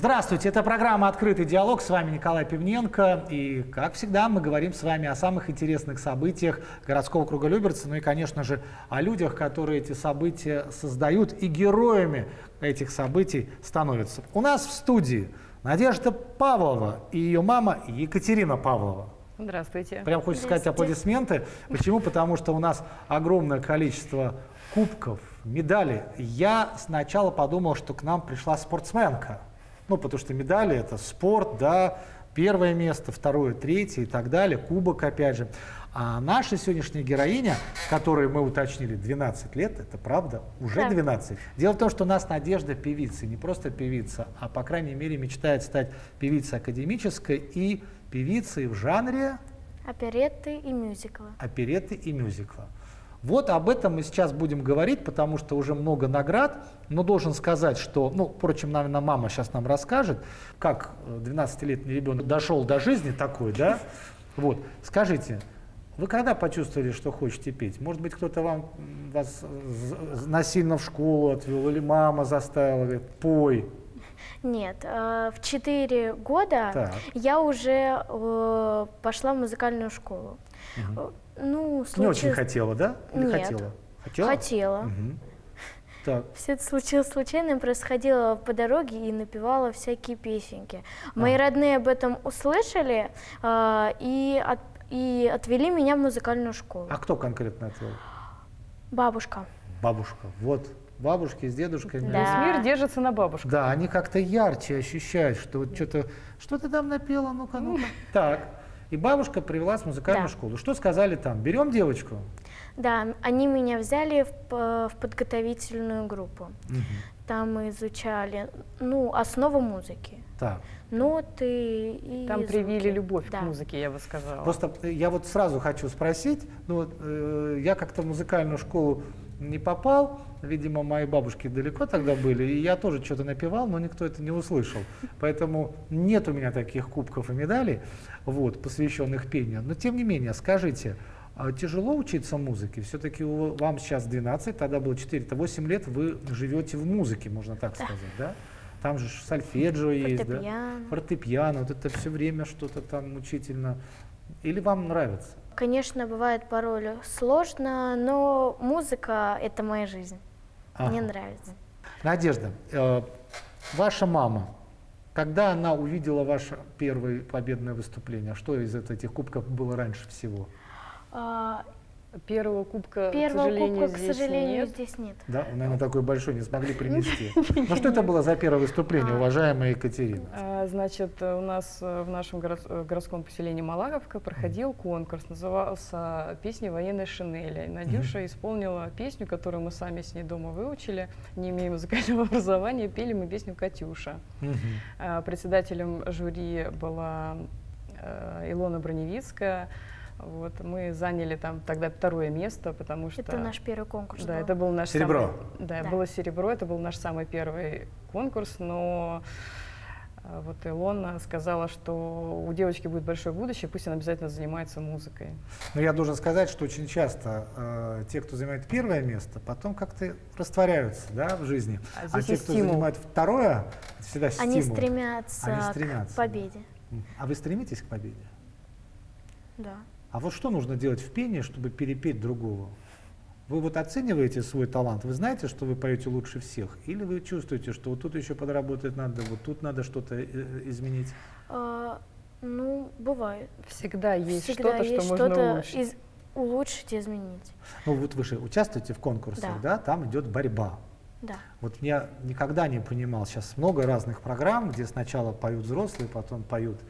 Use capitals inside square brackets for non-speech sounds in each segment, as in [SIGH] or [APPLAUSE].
Здравствуйте, это программа «Открытый диалог». С вами Николай Пивненко. И, как всегда, мы говорим с вами о самых интересных событиях городского круга Люберца. Ну и, конечно же, о людях, которые эти события создают и героями этих событий становятся. У нас в студии Надежда Павлова и ее мама Екатерина Павлова. Здравствуйте. Прям хочется сказать аплодисменты. Почему? Потому что у нас огромное количество кубков, медалей. Я сначала подумал, что к нам пришла спортсменка. Ну, потому что медали это спорт, да, первое место, второе, третье и так далее, кубок опять же. А наша сегодняшняя героиня, которой мы уточнили 12 лет, это правда, уже Да. 12. Дело в том, что у нас Надежда певица, не просто певица, а по крайней мере мечтает стать певицей академической и певицей в жанре Оперетты и мюзиклы. оперетты и мюзикла. Вот об этом мы сейчас будем говорить, потому что уже много наград, но должен сказать, что, ну, впрочем, наверное, мама сейчас нам расскажет, как э, 12-летний ребенок дошел до жизни такой, да? Вот, скажите, вы когда почувствовали, что хотите петь? Может быть, кто-то вам вас э, насильно в школу отвел, или мама заставила, говорит, пой. Нет, э, в 4 года Так. я уже э, пошла в музыкальную школу. Э, Ну, Не случилось- очень хотела, да? Или Нет. хотела? Хотела? Хотела. Мгм. Так. Все это случилось случайно, происходило по дороге и напевала всякие песенки. Мои Ага. родные об этом услышали э, и, от- и отвели меня в музыкальную школу. А кто конкретно отвел? Бабушка. Бабушка. Вот, бабушки с дедушками. Да. Весь мир держится на бабушках. Да, они как-то ярче ощущают, что вот что-то, что ты там напела, ну-ка, ну-ка. [LAUGHS] Так. И бабушка привела с музыкальную Да. школу. Что сказали там? Берем девочку? Да, они меня взяли в, в подготовительную группу. Там мы изучали, ну, основы музыки. Так. Ноты и Там привили звуки. любовь Да. к музыке, я бы сказала. Просто э, я вот сразу хочу спросить, ну вот э, я как-то в музыкальную школу не попал, видимо, мои бабушки далеко тогда были, и я тоже что-то напевал, но никто это не услышал. Поэтому нет у меня таких кубков и медалей, вот, посвященных пению. Но тем не менее, скажите, а тяжело учиться музыке? Все-таки вам сейчас 12, тогда было 4, это 8 лет вы живете в музыке, можно так сказать, да? Там же сольфеджио есть, да? Фортепиано. фортепиано, вот это все время что-то там мучительно. Или вам нравится? Конечно, бывает порой сложно, но музыка — это моя жизнь. Мне Ага. нравится. Надежда, э, ваша мама, когда она увидела ваше первое победное выступление, что из эт- этих кубков было раньше всего? А, Первого кубка, Первого к сожалению, кубка, к здесь сожалению, нет. здесь нет. Да, наверное, такой большой не смогли принести. [LAUGHS] Ну что это было за первое выступление, уважаемая Екатерина? А, Значит, у нас э, в нашем э, городском поселении Малаговка проходил конкурс, назывался «Песни военной шинели». Надюша исполнила песню, которую мы сами с ней дома выучили, не имея музыкального [LAUGHS] образования, пели мы песню «Катюша». А, Председателем жюри была э, Илона Броневицкая. Вот, мы заняли там тогда второе место, потому что... Это наш первый конкурс Да, был. это был наш Серебро. самый- да, Да. было серебро, это был наш самый первый конкурс, но э, вот Илона сказала, что у девочки будет большое будущее, пусть она обязательно занимается музыкой. Но я должен сказать, что очень часто э, те, кто занимает первое место, потом как-то растворяются да, в жизни. А А, те, кто стимул. занимает второе, всегда Они стимул. стремятся, Они к стремятся, победе. Мгм. А вы стремитесь к победе? Да. А вот что нужно делать в пении, чтобы перепеть другого? Вы вот оцениваете свой талант, вы знаете, что вы поете лучше всех? Или вы чувствуете, что вот тут еще подработать надо, вот тут надо что-то э, изменить? А, ну, бывает. Всегда есть Всегда что-то, есть что можно что-то улучшить. из- улучшить и изменить. Ну вот вы же участвуете в конкурсах, да, Да. там идет борьба. Да. Вот я никогда не понимал, сейчас много разных программ, где сначала поют взрослые, потом поют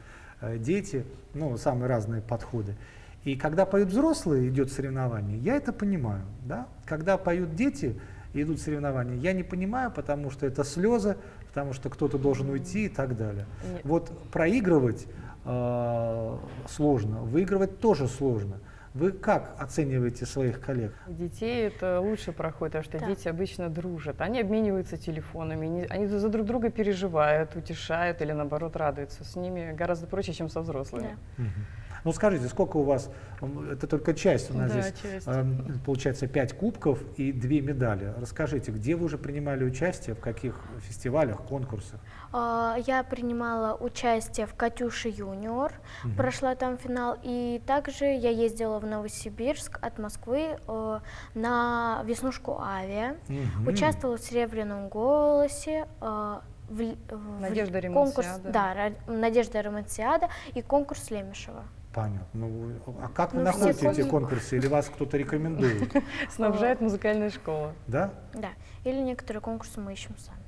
э, дети, ну, самые разные подходы. И когда поют взрослые, идет соревнование, я это понимаю, да? Когда поют дети, идут соревнования, я не понимаю, потому что это слезы, потому что кто-то должен уйти и так далее. Нет. Вот проигрывать э, сложно, выигрывать тоже сложно. Вы как оцениваете своих коллег? Детей это лучше проходит, потому что Да. дети обычно дружат. Они обмениваются телефонами, не- они за друг друга переживают, утешают или наоборот радуются. С ними гораздо проще, чем со взрослыми. Да. Мгм. Ну скажите, сколько у вас, это только часть у нас Да, здесь, часть. э, получается, пять кубков и две медали. Расскажите, где вы уже принимали участие, в каких фестивалях, конкурсах? А, Я принимала участие в «Катюше юниор», прошла там финал, и также я ездила в Новосибирск от Москвы э, на «Веснушку Авиа», Мгм. участвовала в «Серебряном голосе», э, в, Надежда конкурс, Ремонсиада. да, Ра- Надежда Ремонсиада и конкурс Лемешева. Понятно. Ну, вы- а как вы Ну, все находите эти конкурсы или вас кто-то рекомендует? [LAUGHS] Снабжает музыкальная школа. Да? Да, или некоторые конкурсы мы ищем сами.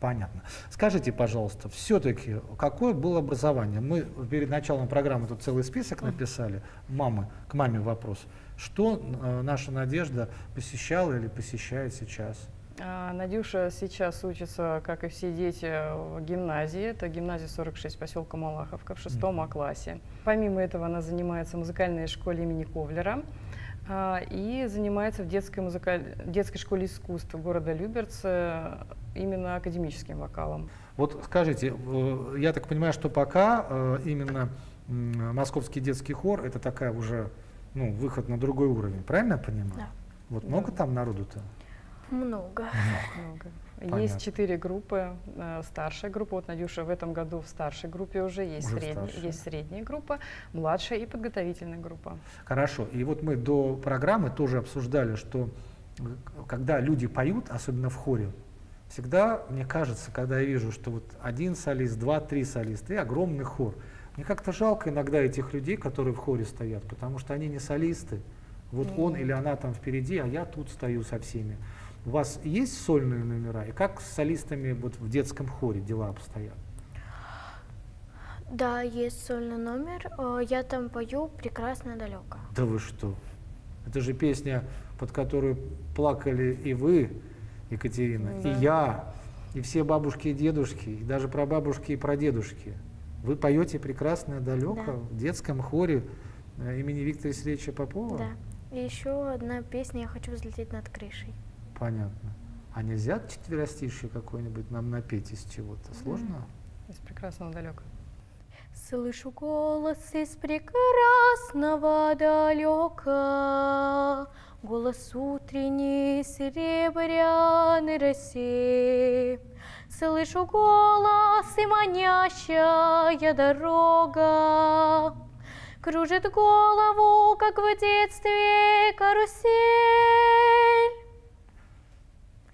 Понятно. Скажите, пожалуйста, все-таки какое было образование? Мы перед началом программы тут целый список написали. Мамы, к маме вопрос. Что э, наша Надежда посещала или посещает сейчас? А, Надюша сейчас учится, как и все дети, в гимназии. Это гимназия 46 поселка Малаховка в шестом А классе. Помимо этого она занимается в музыкальной школе имени Ковлера а, и занимается в детской, музыкаль- детской школе искусств города Люберцы именно академическим вокалом. Вот скажите, э, я так понимаю, что пока э, именно Московский детский хор это такая уже ну, выход на другой уровень, правильно я понимаю? Да. Вот Да. много там народу-то? Много. Много. Понятно. Есть четыре группы. э, Старшая группа, вот Надюша в этом году в старшей группе уже есть, Уже средняя, старшая. есть средняя группа, младшая и подготовительная группа. Хорошо. И вот мы до программы тоже обсуждали, что э, когда люди поют, особенно в хоре, всегда, мне кажется, когда я вижу, что вот один солист, два, три солиста и огромный хор, мне как-то жалко иногда этих людей, которые в хоре стоят, потому что они не солисты. Вот он Мгм. или она там впереди, а я тут стою со всеми. У вас есть сольные номера? И как с солистами вот в детском хоре дела обстоят? Да, есть сольный номер. Э, Я там пою «Прекрасно далеко». Да вы что? Это же песня, под которую плакали и вы, Екатерина, и Да. я, и все бабушки и дедушки, и даже прабабушки и прадедушки. Вы поете прекрасное далеко Да. в детском хоре э, имени Виктора Сергеевича Попова? Да. И еще одна песня «Я хочу взлететь над крышей». Понятно. А нельзя четверостишье какое-нибудь нам напеть из чего-то? Сложно? Из прекрасного далека. Слышу голос из прекрасного далека, Голос утренней серебряной росе. Слышу голос и манящая дорога, Кружит голову, как в детстве карусель.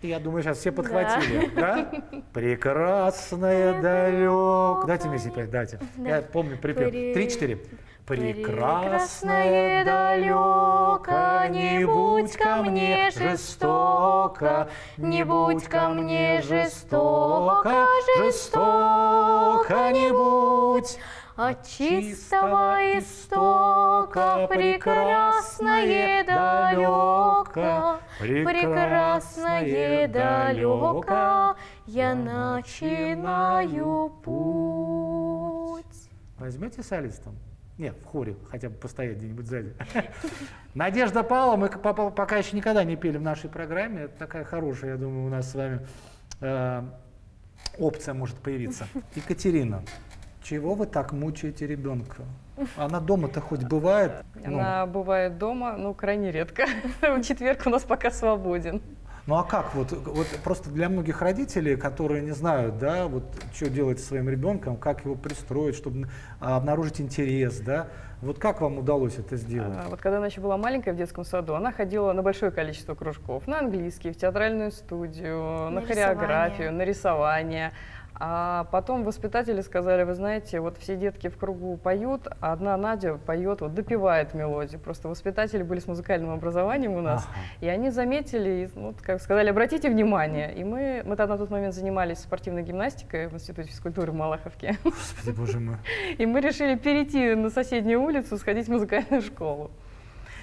Я думаю, сейчас все подхватили, да? [LAUGHS] Прекрасное далеко. Дайте мне опять, дайте. Да. Я помню припев. Три-четыре. Прекрасное далеко, не будь ко мне жестоко, не будь ко мне жестоко, жестоко не будь. От чистого истока прекрасное далеко, прекрасное далеко, я начинаю путь. Возьмете солистом? Нет, в хоре, хотя бы постоять где-нибудь сзади. [LAUGHS] Надежда Павлова, мы по- по- пока еще никогда не пели в нашей программе. Это такая хорошая, я думаю, у нас с вами э, опция может появиться. [LAUGHS] Екатерина, чего вы так мучаете ребенка? Она дома-то хоть бывает? Ну, Она бывает дома, ну, крайне редко. В [LAUGHS] четверг у нас пока свободен. Ну а как вот, вот просто для многих родителей, которые не знают, да, вот что делать со своим ребенком, как его пристроить, чтобы а, обнаружить интерес, да, вот как вам удалось это сделать? А, Вот когда она еще была маленькая в детском саду, она ходила на большое количество кружков. На английский, в театральную студию, на, На хореографию, рисование. на рисование. А потом воспитатели сказали, вы знаете, вот все детки в кругу поют, а одна Надя поет, вот допивает мелодию. Просто воспитатели были с музыкальным образованием у нас. Ага. И они заметили, ну, как сказали, обратите внимание. И мы, мы тогда на тот момент занимались спортивной гимнастикой в Институте физкультуры в Малаховке. Господи, боже мой. [LAUGHS] И мы решили перейти на соседнюю улицу, сходить в музыкальную школу.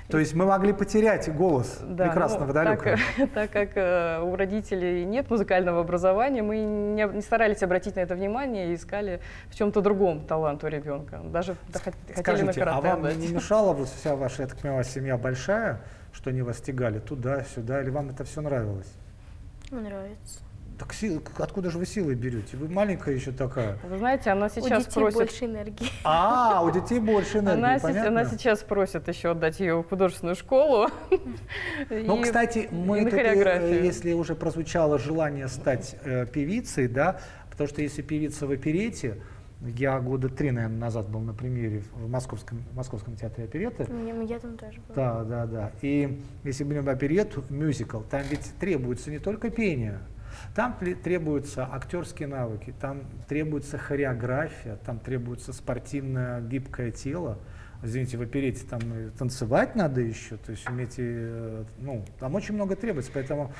То есть мы могли потерять голос Да, прекрасного ну, далека. Так, [LAUGHS] так как э, у родителей нет музыкального образования, мы не, не старались обратить на это внимание и искали в чем-то другом талант у ребенка. Даже да, хот- хотели на Скажите, а карате вам отдать. не мешала вот вся ваша, я так понимаю, семья большая, что они вас тягали туда, сюда, или вам это все нравилось? Нравится. Так сил, откуда же вы силы берете? Вы маленькая еще такая. Вы знаете, она У сейчас детей просит... больше энергии. А, у детей больше энергии, Она, понятно? она сейчас просит еще отдать ее в художественную школу. [LAUGHS] Ну, И- кстати, мы и тут, э, если уже прозвучало желание стать э, певицей, да, потому что если певица в оперете, я года три, наверное, назад был на премьере в Московском, Московском театре опереты, Мне- Я там тоже была. да, да, да. И если берем оперетту, мюзикл, там ведь требуется не только пение, там требуются актерские навыки, там требуется хореография, там требуется спортивное гибкое тело. Извините, в оперете там и танцевать надо еще, то есть уметь, и, э, ну, там очень много требуется, поэтому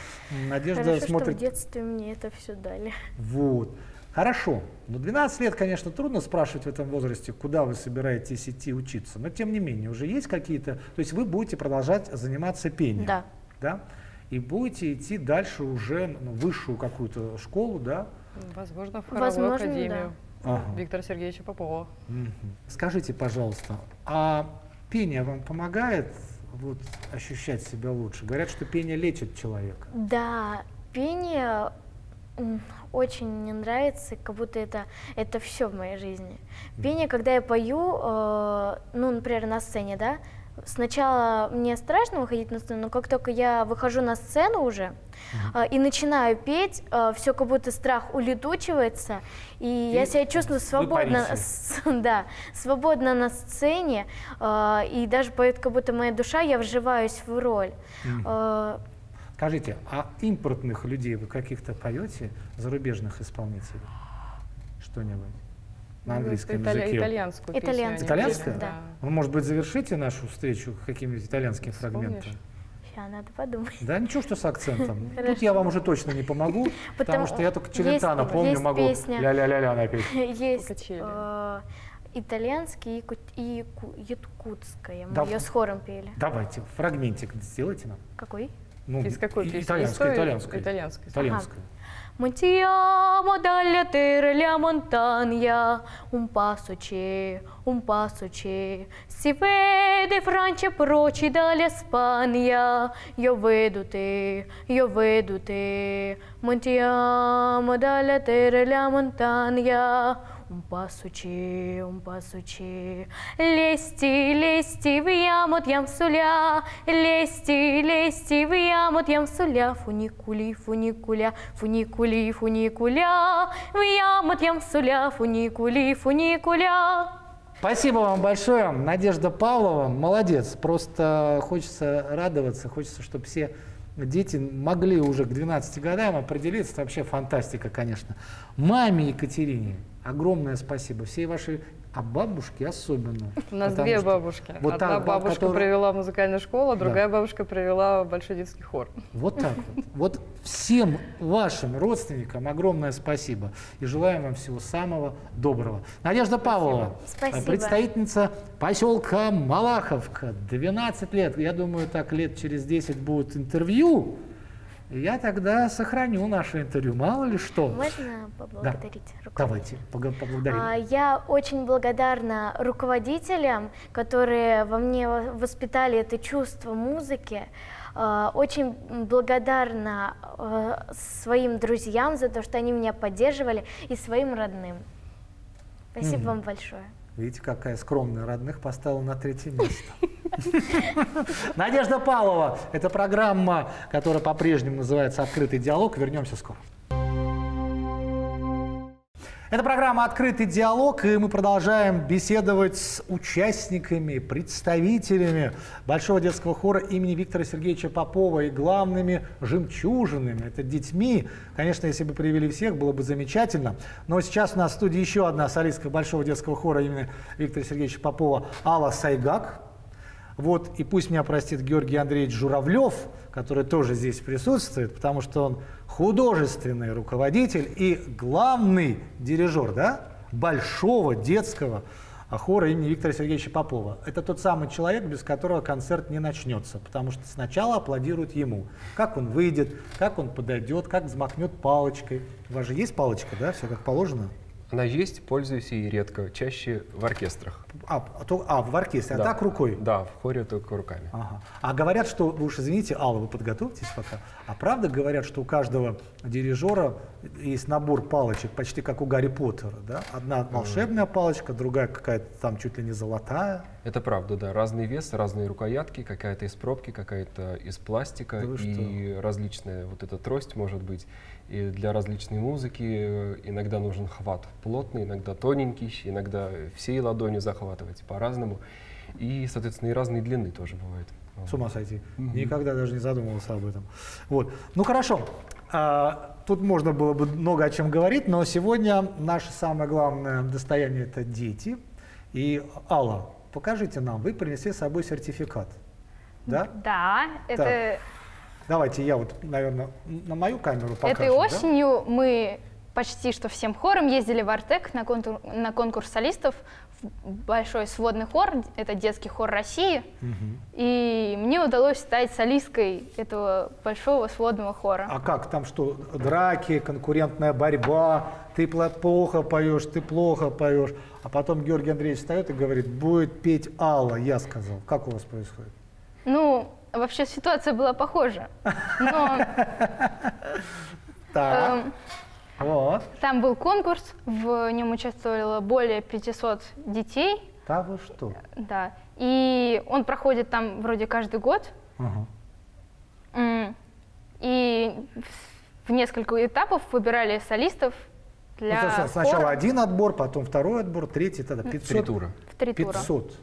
Надежда Хорошо, смотрит... что в детстве мне это все дали. Вот. Хорошо. Но 12 лет, конечно, трудно спрашивать в этом возрасте, куда вы собираетесь идти учиться. Но тем не менее, уже есть какие-то... То есть вы будете продолжать заниматься пением. Да. Да? И будете идти дальше уже ну, в высшую какую-то школу, да? Возможно, в хоровую Возможно, академию Ага. Виктора Сергеевича Попова. Мгм. Скажите, пожалуйста, а пение вам помогает вот, ощущать себя лучше? Говорят, что пение лечит человека. Да, пение очень мне нравится, как будто это, это все в моей жизни. Пение, когда я пою, э, ну, например, на сцене, да, сначала мне страшно выходить на сцену, но как только я выхожу на сцену уже э, и начинаю петь, все как будто страх улетучивается, и, я себя чувствую свободно, с- [LAUGHS] да, свободно на сцене, э, и даже поет как будто моя душа, я вживаюсь в роль. Э, Скажите, а импортных людей вы каких-то поете, зарубежных исполнителей? Что-нибудь? На Ну, английском итали- языке? Итальянскую песню Итальянскую пели, Да. Вы, может быть, завершите нашу встречу каким-нибудь итальянским фрагментом? Вспомнишь? Ща, надо подумать. Да ничего, что с акцентом. [LAUGHS] Тут я вам уже точно не помогу, [LAUGHS] потому что я только Челентано помню, могу ля-ля-ля-ля напеть. [LAUGHS] Есть э, итальянский и яку- и яку- якутская. Мы ее с хором пели. Давайте, фрагментик сделайте нам. Какой? Ну, Из какой песни? Итальянской, той- итальянской. Mântia, modalia terelea montania, un passo ce, un passo ce, si vede Francia proci dalla Spania, io vedo te, io vedo te, Mântia, modalia terelea montania, passo c'è. Lesti, lesti, viamo tiam solia, lesti, lesti, viamo tiam solia, funiculi, funiculia, funiculi, funiculia, viamo tiam solia, funiculi, фуникуля. Спасибо вам большое, Надежда Павлова, молодец. Просто хочется радоваться, хочется, чтобы все дети могли уже к 12 годам определиться. Это вообще фантастика, конечно. Маме Екатерине огромное спасибо. Всей вашей, а бабушке особенно. [LAUGHS] У нас две что бабушки. вот Одна так, ба- бабушка которая- провела музыкальную школу, а Да. другая бабушка провела большой детский хор. Вот так вот. Вот всем вашим родственникам огромное спасибо. И желаем вам всего самого доброго. Надежда Павлова, Спасибо. представительница поселка Малаховка, 12 лет. Я думаю, так лет через 10 будут интервью. Я тогда сохраню наше интервью. Мало ли что. Можно поблагодарить руководителя? Давайте поблагодарим. А, Я очень благодарна руководителям, которые во мне во- воспитали это чувство музыки. А, Очень благодарна э, своим друзьям за то, что они меня поддерживали, и своим родным. Спасибо Мгм. вам большое. Видите, какая скромная родных поставила на третье место. [LAUGHS] Надежда Павлова. Это программа, которая по-прежнему называется «Открытый диалог». Вернемся скоро. Это программа «Открытый диалог», и мы продолжаем беседовать с участниками, представителями Большого детского хора имени Виктора Сергеевича Попова и главными жемчужинами, это детьми. Конечно, если бы привели всех, было бы замечательно. Но сейчас у нас в студии еще одна солистка Большого детского хора имени Виктора Сергеевича Попова Алла Сайгак. Вот, и пусть меня простит Георгий Андреевич Журавлев, который тоже здесь присутствует, потому что он художественный руководитель и главный дирижер да, большого детского хора имени Виктора Сергеевича Попова. Это тот самый человек, без которого концерт не начнется, потому что сначала аплодируют ему. Как он выйдет, как он подойдет, как взмахнет палочкой. У вас же есть палочка, да, все как положено? Она есть, пользуюсь ей редко, чаще в оркестрах. А, то- а, в оркестре, Да. а так рукой? Да, в хоре только руками. Ага. А говорят, что, вы уж извините, Алла, вы подготовьтесь пока. А правда говорят, что у каждого дирижера есть набор палочек, почти как у Гарри Поттера, да? Одна волшебная палочка, другая какая-то там чуть ли не золотая. Это правда, да. Разный вес, разные рукоятки, какая-то из пробки, какая-то из пластика. Да и различная вот эта трость может быть. И для различной музыки э, иногда нужен хват плотный, иногда тоненький, иногда всей ладонью захватывать по-разному. И, соответственно, и разные длины тоже бывают. С ума сойти. Никогда даже не задумывался об этом. Вот. Ну хорошо. А, тут можно было бы много о чем говорить, но сегодня наше самое главное достояние это дети. И Алла, покажите нам, вы принесли с собой сертификат. Да? Да, это Давайте я вот, наверное, на мою камеру покажу. этой да? осенью мы почти что всем хором ездили в Артек на, контур- на конкурс солистов в большой сводный хор, это детский хор России, Мгм. и мне удалось стать солисткой этого большого сводного хора. А как там что? Драки, конкурентная борьба, ты плохо поешь, ты плохо поешь. А потом Георгий Андреевич встает и говорит, будет петь Алла, я сказал. Как у вас происходит? Ну, вообще ситуация была похожа, но [LAUGHS] Так, эм, вот. там был конкурс, в нем участвовало более 500 детей, Да вы что? да, и он проходит там вроде каждый год. М, И в несколько этапов выбирали солистов Ну, для то есть сначала хора один отбор, потом второй отбор, третий, тогда 500. Три тура. в три тура. 500.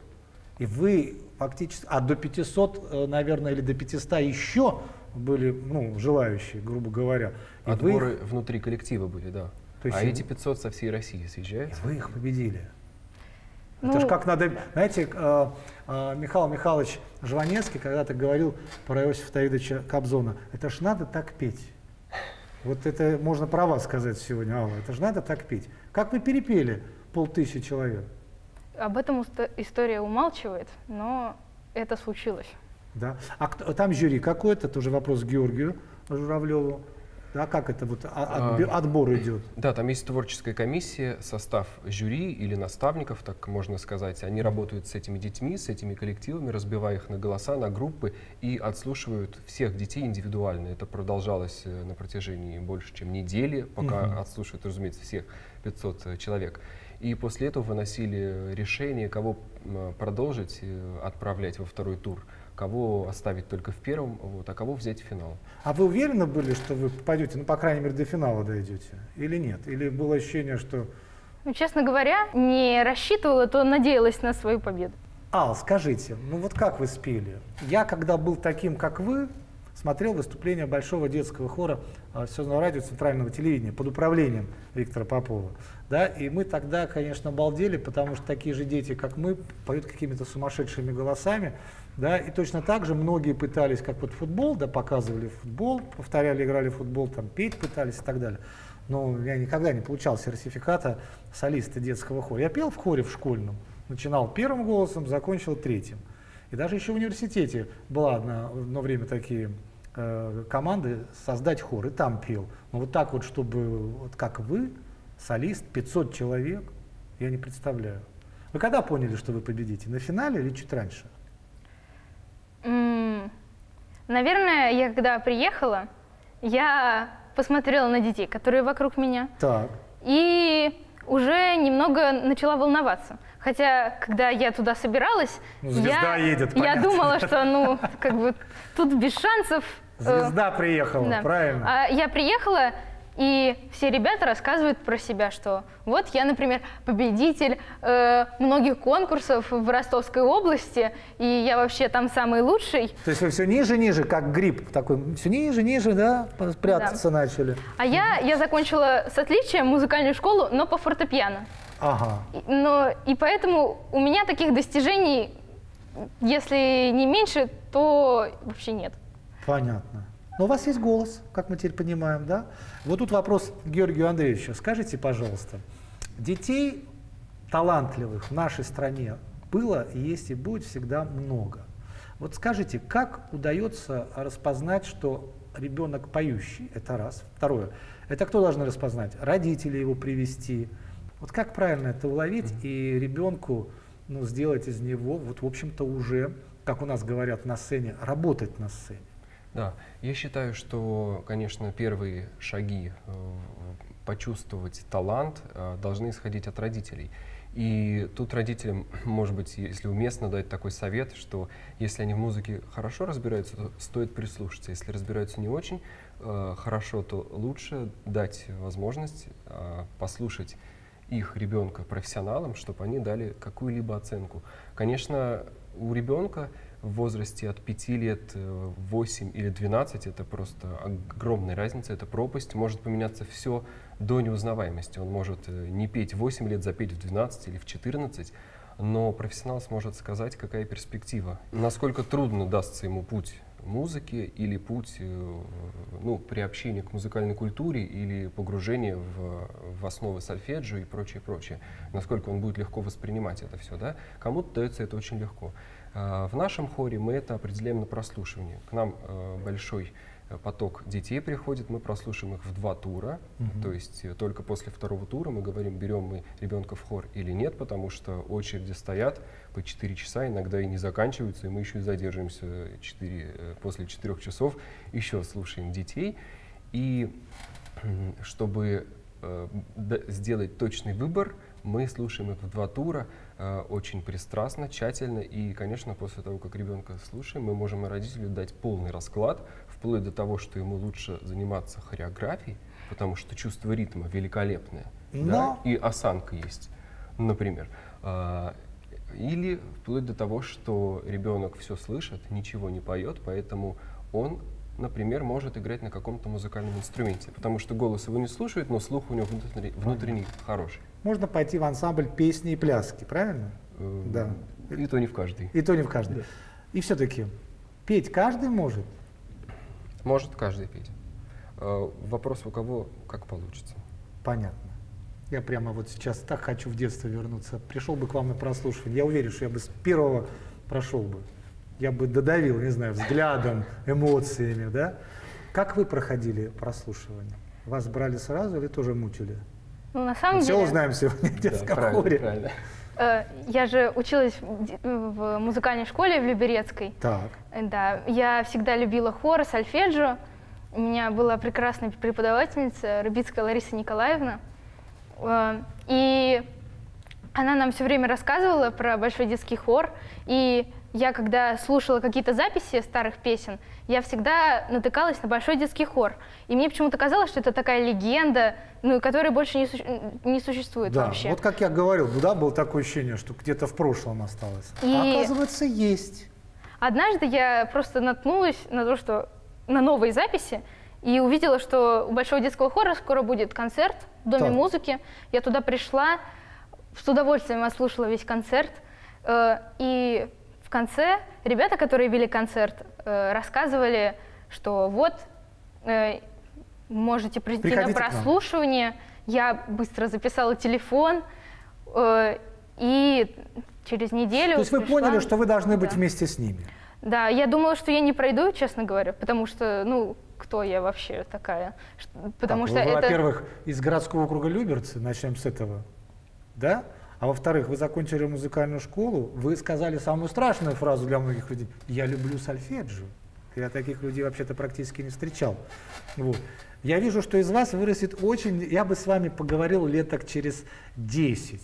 И вы фактически, а до 500, э, наверное, или до 500 еще были, ну, желающие, грубо говоря. И вы, Отборы их- внутри коллектива были, да. То есть а и- эти 500 со всей России и съезжаются. вы их победили. Это Ну, ж как надо, знаете, э, э, Михаил Михайлович Жванецкий когда-то говорил про Иосифа Давидовича Кобзона, это ж надо так петь. Вот это можно про вас сказать сегодня, Алла, это ж надо так петь. Как вы перепели полтысячи человек? Об этом история умалчивает, но это случилось. Да? А там жюри какое-то, тоже вопрос к Георгию Журавлеву. Да, как это вот а- отбор идет? Да, там есть творческая комиссия, состав жюри или наставников, так можно сказать. Они работают с этими детьми, с этими коллективами, разбивая их на голоса, на группы и отслушивают всех детей индивидуально. Это продолжалось э, на протяжении больше, чем недели, пока Мгм. отслушивают, разумеется, всех 500 э, человек. И после этого выносили решение, кого продолжить э, отправлять во второй тур, кого оставить только в первом, вот, а кого взять в финал. А вы уверены были, что вы попадете, ну, по крайней мере, до финала дойдете? Или нет? Или было ощущение, что... Ну, честно говоря, не рассчитывала, то надеялась на свою победу. Ал, скажите, ну вот как вы спели? Я, когда был таким, как вы, смотрел выступление Большого детского хора а, Всесоюзного радио Центрального телевидения под управлением Виктора Попова. Да, и мы тогда, конечно, балдели, потому что такие же дети, как мы, поют какими-то сумасшедшими голосами. Да, и точно так же многие пытались, как вот футбол, да, показывали футбол, повторяли, играли в футбол, там, петь пытались и так далее. Но я никогда не получал сертификата солиста детского хора. Я пел в хоре в школьном, начинал первым голосом, закончил третьим. И даже еще в университете была одна, одно время такие э, команды создать хор, и там пел. Но вот так вот, чтобы, вот как вы, солист, 500 человек, я не представляю. Вы когда поняли, что вы победите? На финале или чуть раньше? Наверное, я когда приехала, я посмотрела на детей, которые вокруг меня, Так. и уже немного начала волноваться. Хотя, когда я туда собиралась, Ну, звезда я, едет, я понятно. думала, [LAUGHS] что ну, как бы тут без шансов. э, Звезда приехала, да. правильно? А я приехала, и все ребята рассказывают про себя, что вот я, например, победитель э, многих конкурсов в Ростовской области, и я вообще там самый лучший. То есть вы все ниже, ниже, как гриб такой, все ниже, ниже, да, прятаться начали. А я, я закончила с отличием музыкальную школу, но по фортепиано. Ага. Но, и поэтому у меня таких достижений, если не меньше, то вообще нет. Понятно. Но у вас есть голос, как мы теперь понимаем, да? Вот тут вопрос Георгию Андреевичу. Скажите, пожалуйста, детей талантливых в нашей стране было, есть и будет всегда много. Вот скажите, как удается распознать, что ребенок поющий? Это раз. Второе. Это кто должны распознать? Родители его привести, Вот как правильно это уловить и ребенку ну, сделать из него, вот, в общем-то, уже, как у нас говорят на сцене, работать на сцене? Да, я считаю, что, конечно, первые шаги э, почувствовать талант э, должны исходить от родителей. И тут родителям, [CLEARS THROAT] может быть, если уместно дать такой совет, что если они в музыке хорошо разбираются, то стоит прислушаться. Если разбираются не очень э, хорошо, то лучше дать возможность послушать их ребенка профессионалам, чтобы они дали какую-либо оценку. Конечно, у ребенка в возрасте от 5 лет, 8 или 12, это просто огромная разница, это пропасть, может поменяться все до неузнаваемости. Он может э, не петь 8 лет, запеть в 12 или в 14, но профессионал сможет сказать, какая перспектива, насколько трудно дастся ему путь музыки или путь э, ну, приобщения к музыкальной культуре или погружение в, в основы сольфеджио и прочее, прочее. Насколько он будет легко воспринимать это все. Да? Кому-то дается это очень легко. А, в нашем хоре мы это определяем на прослушивании. К нам э, большой поток детей приходит, мы прослушаем их в два тура, угу. то есть э, только после второго тура мы говорим, берем мы ребенка в хор или нет, потому что очереди стоят по 4 часа, иногда и не заканчиваются, и мы еще и задерживаемся 4, э, после 4 часов, еще слушаем детей. И чтобы э, сделать точный выбор, мы слушаем их в два тура, э, очень пристрастно, тщательно, и, конечно, после того, как ребенка слушаем, мы можем родителю дать полный расклад, вплоть до того, что ему лучше заниматься хореографией, потому что чувство ритма великолепное, Но... да, и осанка есть, например. А, или вплоть до того, что ребенок все слышит, ничего не поет, поэтому он, например, может играть на каком-то музыкальном инструменте, потому что голос его не слушает, но слух у него внутренний, внутренний хороший. Можно пойти в ансамбль песни и пляски, правильно? Э, да. И то не в каждый. И то не в каждый. Да. И все-таки петь каждый может. Может каждый петь. Э, вопрос у кого как получится. Понятно. Я прямо вот сейчас так хочу в детство вернуться. Пришел бы к вам на прослушивание. Я уверен, что я бы с первого прошел бы. Я бы додавил, не знаю, взглядом, [LAUGHS] эмоциями, да? Как вы проходили прослушивание? Вас брали сразу или тоже мучили? Ну, на самом Мы деле... Все узнаем сегодня в детском да, правильно, хоре. Правильно. Э, я же училась в музыкальной школе в Люберецкой. Так. Да, я всегда любила хор, сольфеджио. У меня была прекрасная преподавательница, Рыбицкая Лариса Николаевна. Э, и она нам все время рассказывала про большой детский хор. И я, когда слушала какие-то записи старых песен, я всегда натыкалась на большой детский хор. И мне почему-то казалось, что это такая легенда, ну, которая больше не, суще не существует да, вообще. Вот как я говорил, да, было такое ощущение, что где-то в прошлом осталось. И а оказывается, есть. Однажды я просто наткнулась на то, что на новые записи, и увидела, что у Большого детского хора скоро будет концерт в Доме так. музыки. Я туда пришла, с удовольствием ослушала весь концерт. Э, и в конце ребята, которые вели концерт, э, рассказывали, что вот э, можете прийти Приходите на прослушивание. Я быстро записала телефон э, и через неделю. То есть вы пришла... поняли, что вы должны быть да. вместе с ними? Да, я думала, что я не пройду, честно говоря, потому что, ну, кто я вообще такая? Потому так, что вы, это... Во-первых, из городского округа Люберцы, начнем с этого, да? А во-вторых, вы закончили музыкальную школу, вы сказали самую страшную фразу для многих людей. Я люблю сольфеджио. Я таких людей вообще-то практически не встречал. Вот. Я вижу, что из вас вырастет очень... Я бы с вами поговорил лет так через 10.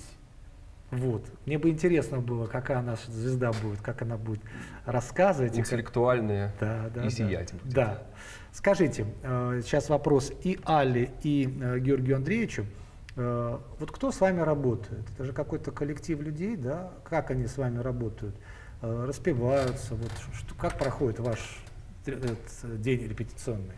Вот. Мне бы интересно было, какая наша звезда будет, как она будет рассказывать. Интеллектуальная да, да, и сиять. Да. да. Скажите, э, сейчас вопрос и Алле, и э, Георгию Андреевичу. Э, вот кто с вами работает? Это же какой-то коллектив людей, да? Как они с вами работают? Э, распеваются? Вот, что, как проходит ваш день репетиционный?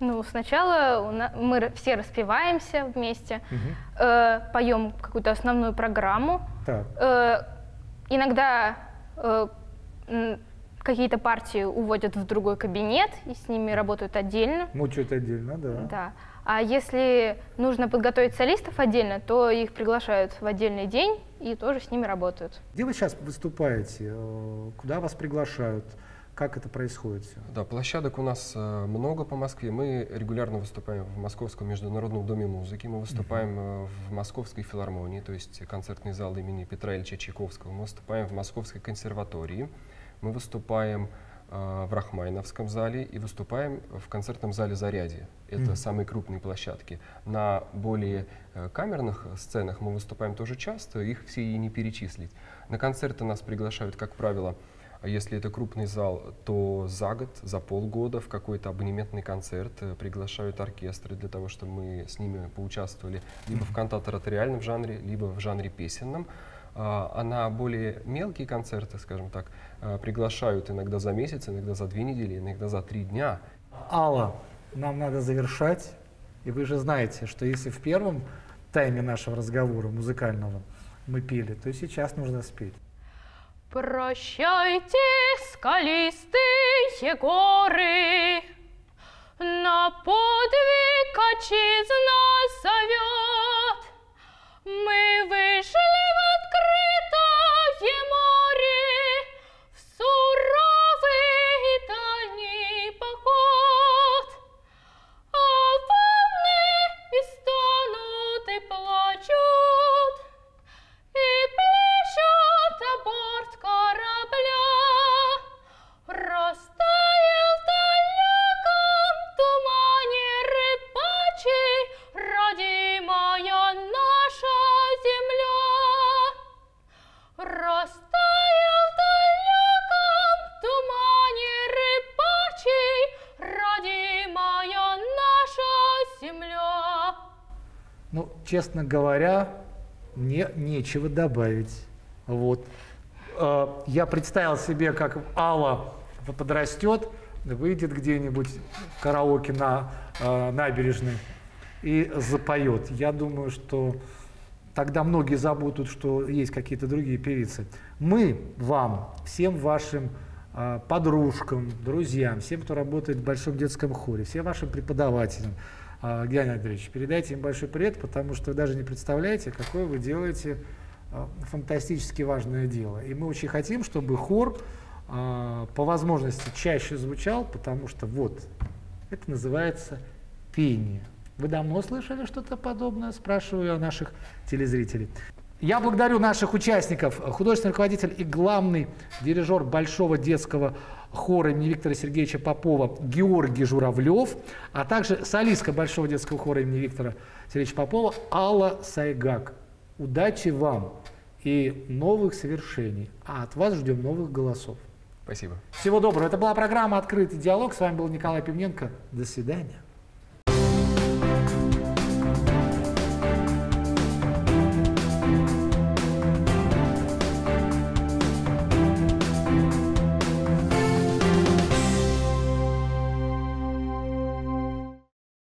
Ну, сначала мы все распеваемся вместе, угу. э, поем какую-то основную программу. Так. Э, иногда э, какие-то партии уводят в другой кабинет и с ними работают отдельно. Мучают отдельно, да. Да. А если нужно подготовить солистов отдельно, то их приглашают в отдельный день и тоже с ними работают. Где вы сейчас выступаете? Э, куда вас приглашают? Как это происходит все? Да, площадок у нас э, много по Москве. Мы регулярно выступаем в Московском международном доме музыки, мы выступаем э, в Московской филармонии, то есть концертный зал имени Петра Ильича Чайковского, мы выступаем в Московской консерватории, мы выступаем в Рахмайновском зале и выступаем в концертном зале «Зарядье». Это Мгм. самые крупные площадки. На более э, камерных сценах мы выступаем тоже часто, их все и не перечислить. На концерты нас приглашают, как правило, если это крупный зал, то за год, за полгода в какой-то абонементный концерт э, приглашают оркестры для того, чтобы мы с ними поучаствовали либо в кантатораториальном жанре, либо в жанре песенном. А а на более мелкие концерты, скажем так, э, приглашают иногда за месяц, иногда за две недели, иногда за три дня. Алла, нам надо завершать. И вы же знаете, что если в первом тайме нашего разговора музыкального мы пели, то сейчас нужно спеть. Прощайте, скалистые горы, На подвиг отчизна зовет. Мы вышли честно говоря, мне нечего добавить. Вот. Э, Я представил себе, как Алла подрастет, выйдет где-нибудь в караоке на э, набережной и запоет. Я думаю, что тогда многие забудут, что есть какие-то другие певицы. Мы вам, всем вашим э, подружкам, друзьям, всем, кто работает в Большом детском хоре, всем вашим преподавателям, э, Георгий Андреевич, передайте им большой привет, потому что вы даже не представляете, какое вы делаете э, фантастически важное дело. И мы очень хотим, чтобы хор э, по возможности чаще звучал, потому что вот, это называется пение. Вы давно слышали что-то подобное? Спрашиваю я наших телезрителей. Я благодарю наших участников, художественный руководитель и главный дирижер Большого детского хора имени Виктора Сергеевича Попова Георгий Журавлев, а также солистка Большого детского хора имени Виктора Сергеевича Попова Алла Сайгак. Удачи вам и новых совершений, а от вас ждем новых голосов. Спасибо. Всего доброго. Это была программа «Открытый диалог». С вами был Николай Пивненко. До свидания.